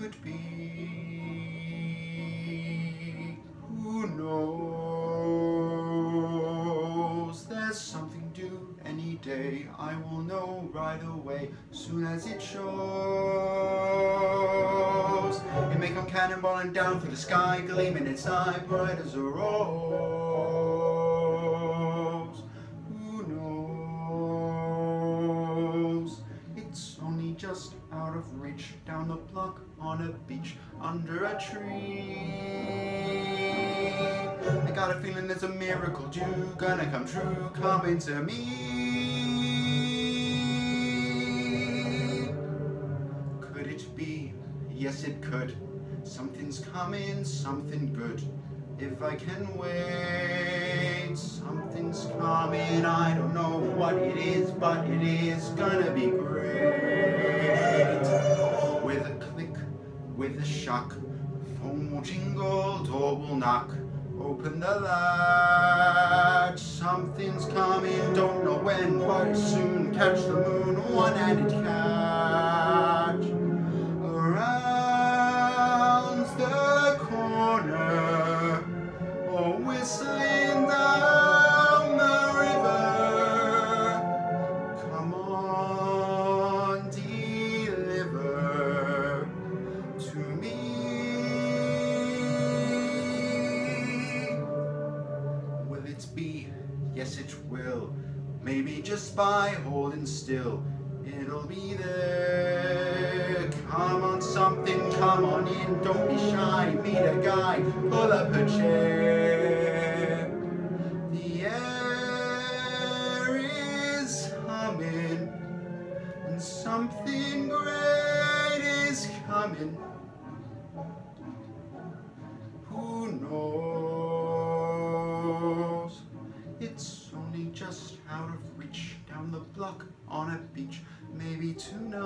could be. Who knows? There's something due any day. I will know right away, soon as it shows. It may come cannonballing down through the sky, gleaming its eye bright as a rose. Of reach, down the block on a beach, under a tree. I got a feeling there's a miracle due, gonna come true, coming to me. Could it be? Yes, it could. Something's coming, something good. If I can wait, something's coming. I don't know what it is, but it is gonna be great. With a shock, phone will jingle, door will knock. Open the latch, something's coming, don't know when, but soon catch the moon, one-handed catch. It be? Yes, it will. Maybe just by holding still, it'll be there. Come on, something, come on in, don't be shy. Meet a guy, pull up a chair. The air is humming, and something great is coming. Who knows? Block on a beach, maybe tonight.